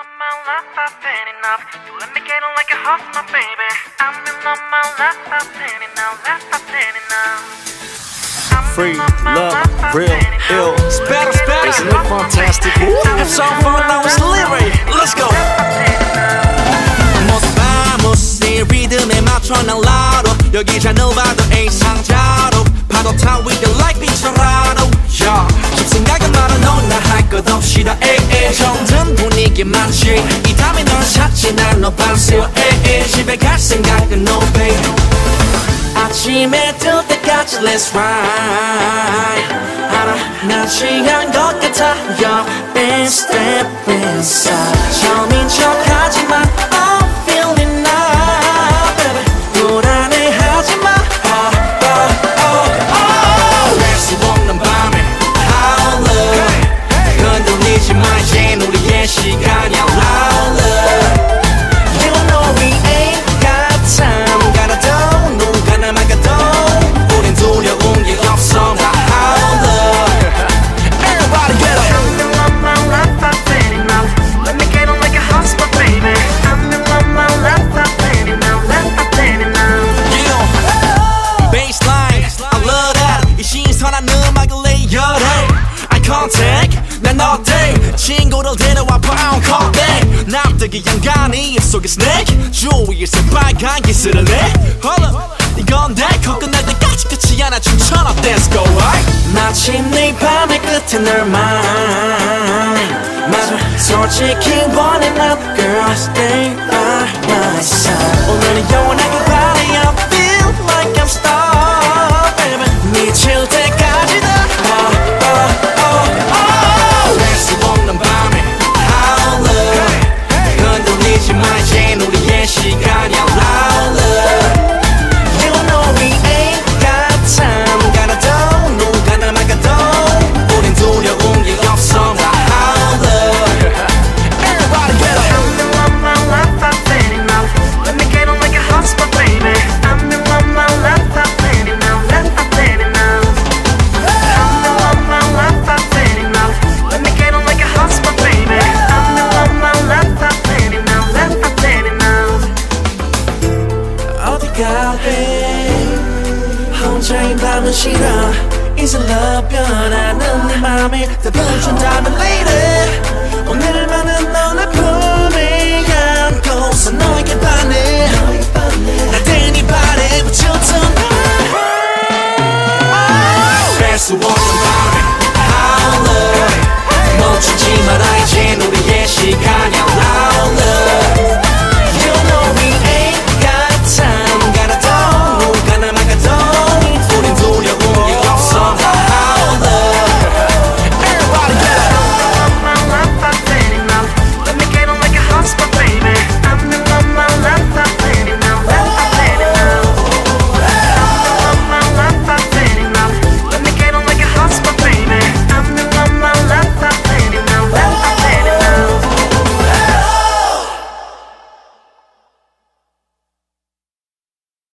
on my lap, I've had enough. You let me get on like a hot my baby. I'm in on my lap, I've had enough. Lap, I've had enough. I'm in Free, on my love, lap, I've real, had enough. ill. Spatter, spatter. Isn't it fantastic? It's all fun now, it's lyric. Let's go. 모스바모스의 리듬에 맞춰 날라도 여기 잔호바도 A상자로 파도 타 위에 like 빛처라 정든 분위기만지 이 다음에 널 찾지 난너 밤새워 에에 집에 갈 생각은 no babe 아침에 뜰 때까지 let's ride 알아 나 취한 것 같아 Your best step inside 처음인 척 난너 돼. 친구를 데려와 pound coffee. 납득이 연간이 입속에 snake. 주위에서 빨간 기스를 내. Hold up. 이건 데코 끝날 때까지 끝이 않아 춤춰라 dance go right 마침내 밤의 끝에 널 mine 맞아 솔직히 원해 난 girl stay 네가 해? 혼자인 밤은 싫어. 이제 love 변하는 네 맘에 다 보여준다면 lady 오늘만은 너를 품에 안고서 너에게 반해. 나대니 발에 붙였던 뺄수 없는 밤에. 멈추지 마라